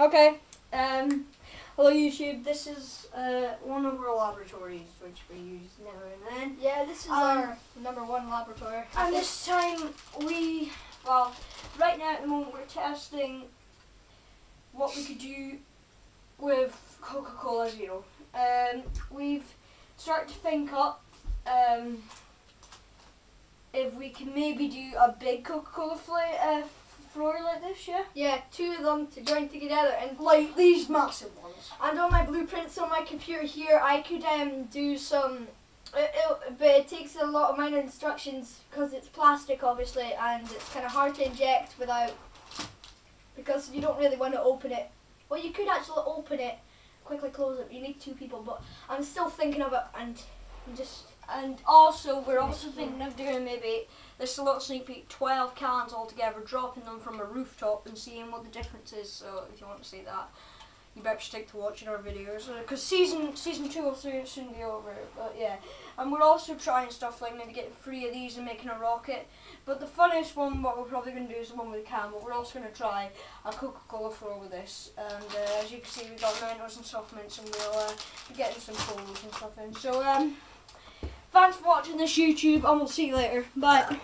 Okay. Um, hello YouTube. This is uh, one of our laboratories which we use now and then. Yeah, this is Um, our number one laboratory. And this time we, well, right now at the moment we're testing what we could do with Coca-Cola Zero. Um, we've started to think up um, if we can maybe do a big Coca-Cola fla- uh, floor like this, yeah? Yeah, two of them to join together and Like these massive ones. and on my blueprints on my computer here I could um do some it, it, but it takes a lot of minor instructions because it's plastic obviously and it's kind of hard to inject without because you don't really want to open it well you could actually open it quickly close it you need two people but I'm still thinking of it and just And also, we're also thinking of doing maybe this is little sneak peek, 12 cans all together, dropping them from a rooftop and seeing what the difference is. So if you want to see that, you better stick to watching our videos because season season two will soon, soon be over. But yeah, and we're also trying stuff like maybe getting three of these and making a rocket. But the funniest one, what we're probably going to do is the one with the can. But we're also going to try a Coca-Cola floor with this. And uh, as you can see, we've got Mentos and soft mints, and we'll uh, be getting some poles and stuff in. So um. Thanks for watching this YouTube and we'll see you later. Bye.